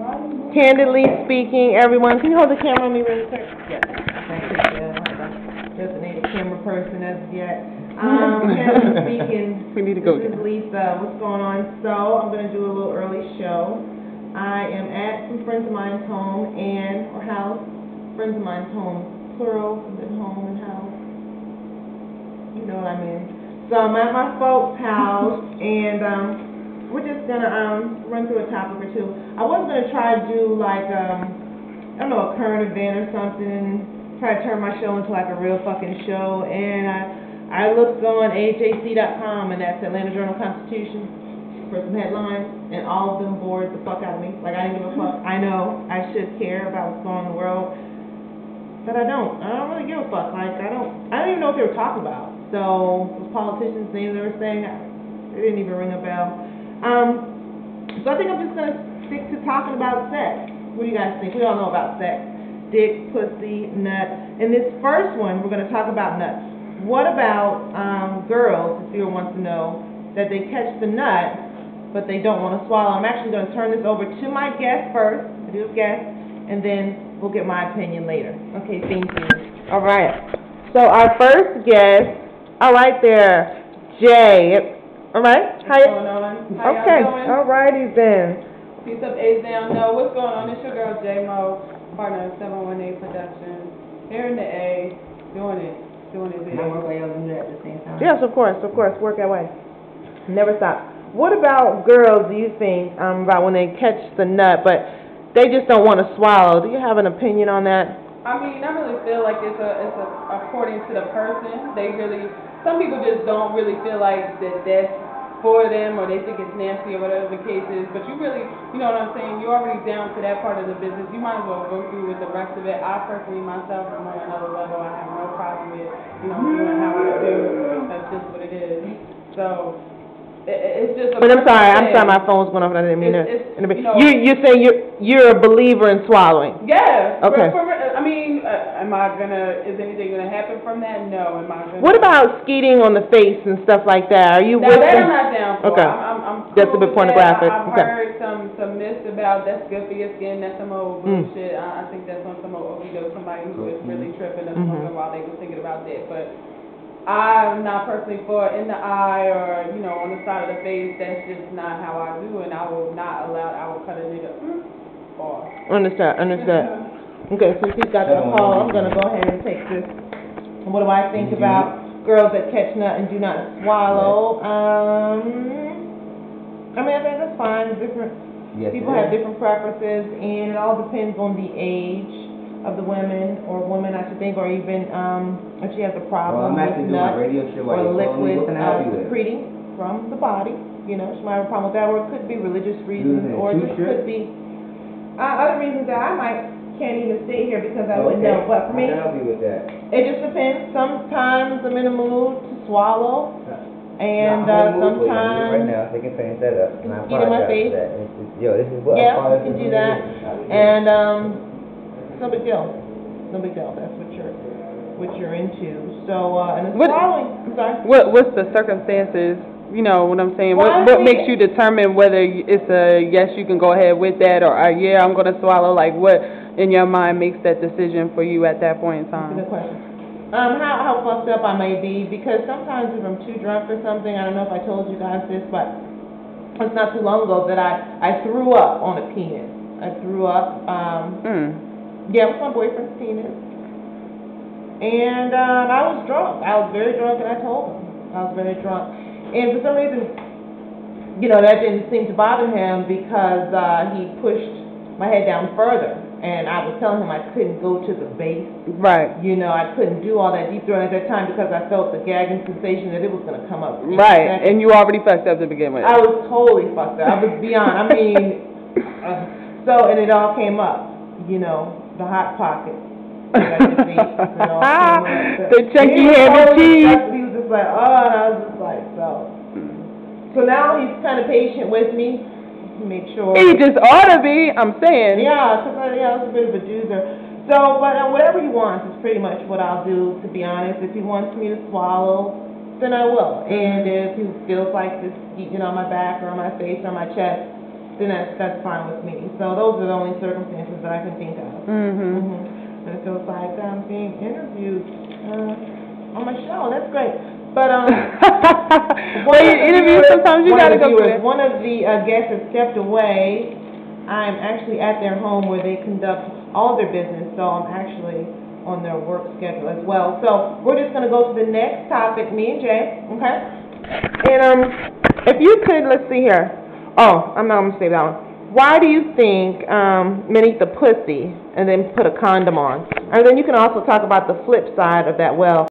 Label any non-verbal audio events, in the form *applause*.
Candidly speaking, everyone, can you hold the camera on me really quick? Yes. Thank you, Jill. Designated camera person as of yet. *laughs* Um, candidly speaking. *laughs* We need to go This is. Lisa, what's going on? So, I'm gonna do a little early show. I am at some friends of mine's home and, or house, friends of mine's home, plural, then home and house. You know what I mean? So I'm at my folks' house, and, um, we're just gonna, um, run through a topic or two. I was gonna try to do like, um, I don't know, a current event or something, try to turn my show into like a real fucking show, and I, I looked on AJC.com, and that's Atlanta Journal-Constitution, for some headlines, and all of them bored the fuck out of me, like I didn't give a fuck. I know I should care about what's going on in the world, but I don't. I don't really give a fuck. Like I don't. I don't even know what they were talking about. So those politicians' names they were saying, I- it didn't even ring a bell. Um, so I think I'm just gonna stick to talking about sex. What do you guys think? We all know about sex. Dick, pussy, nut. In this first one, we're gonna talk about nuts. What about um, girls? If you wants to know that they catch the nut, but they don't want to swallow. I'm actually gonna turn this over to my guest first. I do have guests, and then we'll get my opinion later. Okay, thank you. All right. So our first guest, all right there, Jay. All right. How What's you? going on? How y'all Okay. doing? All righty then. Peace up, A's down. No, what's going on? It's your girl J Mo, partner of 718 Productions. Here in the A, doing it, doing it big. I work while y'all do that at the same time? Yes, of course, of course. Work that way. Never stop. What about girls? Do you think um, about when they catch the nut, but they just don't want to swallow? Do you have an opinion on that? I mean, I really feel like it's a, it's a, according to the person. They really, some people just don't really feel like that that's for them, or they think it's nasty, or whatever the case is. But you really, you know what I'm saying? You're already down to that part of the business. You might as well go through with the rest of it. I personally myself am on another level. I have no problem with, you know, doing how I do. That's just what it is. So, it, it's just. a But I'm sorry, I'm sorry, my phone's going off, and I didn't mean to. It's- interrupt. you know- You, you say you're, you're a believer in swallowing? Yeah. for- Okay. For, I mean, uh, am I gonna? Is anything gonna happen from that? No. Am I gonna? What about skeeting on the face and stuff like that? Are you Now with that I'm not down for. Okay. I'm, I'm, I'm That's a cool bit with pornographic. that. I- I've Okay. heard some some myths about that's good for your skin. That's some old Mm. bullshit. I, I think that's on some old overdose. Somebody who was really tripping or Mhm. smoking while they were thinking about that. But I'm not personally for in the eye or you know on the side of the face. That's just not how I do, and I will not allow. I will cut a nigga mm, off. Understand, understand. Okay, since he's got the call, I'm gonna go ahead and take this. And What do I think about girls that catch nut and do not swallow? Um, I mean, I think that's fine, different, Yes, people have different preferences, and it all depends on the age of the women, or woman, I should think, or even, um, if she has a Well, problem I'm actually with doing nuts radio show or me. liquid, What can I help uh, with? secreting from the body, you know, she might have a problem with that, or it could be religious reasons, or it just could be, uh, other reasons that I might, can't even sit here because I wouldn't know, but for me, I can help you with that. it just depends, sometimes I'm in a mood to swallow, and, Nah, uh, I'm gonna move for you. I'm gonna do it Right sometimes, now, so you can finish that up, and I Get in my apologize face. for that. It's, it's, yo, this is what. yeah, I'm you can do that, and, um, no big deal, no big deal, that's what you're, what you're into, so, uh, and the What- swallowing, I'm sorry. What, what's the circumstances, you know what I'm saying? Well, I What, what think- makes you determine whether it's a, yes, you can go ahead with that, or, uh, yeah, I'm gonna swallow? Like, what in your mind makes that decision for you at that point in time? good question. Um, how, how fucked up I may be, because sometimes if I'm too drunk or something, I don't know if I told you guys this, but it's not too long ago that I, I threw up on a penis. I threw up, um, Hmm. yeah, it was my boyfriend's penis. And, um, I was drunk. I was very drunk and I told him. I was very drunk. And for some reason, you know, that didn't seem to bother him because, uh, he pushed my head down further. And I was telling him I couldn't go to the base Right, you know, I couldn't do all that deep throat at that time because I felt the gagging sensation that it was gonna come up. right, and you already fucked up to begin with. I was totally fucked up. I was beyond, I mean, uh, *laughs* so, and it all came up, you know, the hot pocket. Got your feet, it all came up. *laughs* The chunky ham and cheese. He was just like, oh, and I was just like, so. So now he's kinda patient with me, to make sure. He just ought to be, I'm saying. Yeah, 'cause I, yeah, I was a bit of a doozer. So, but uh, whatever he wants is pretty much what I'll do, to be honest. If he wants me to swallow, then I will. And if he feels like this eating on my back or on my face or my chest, then that's, that's fine with me. So those are the only circumstances that I can think of. Mm-hmm. Mhm. But it feels like I'm being interviewed, uh, on my show, that's great. But, um. *laughs* Well, you interview, sometimes you gotta go One of the viewers, it. one of the uh, guests has stepped away. I'm actually at their home where they conduct all their business, so I'm actually on their work schedule as well. So we're just gonna go to the next topic, me and Jay, okay? And, um, if you could, let's see here. Oh, I'm not gonna say that one. Why do you think, um, men eat the pussy and then put a condom on? And then you can also talk about the flip side of that, well,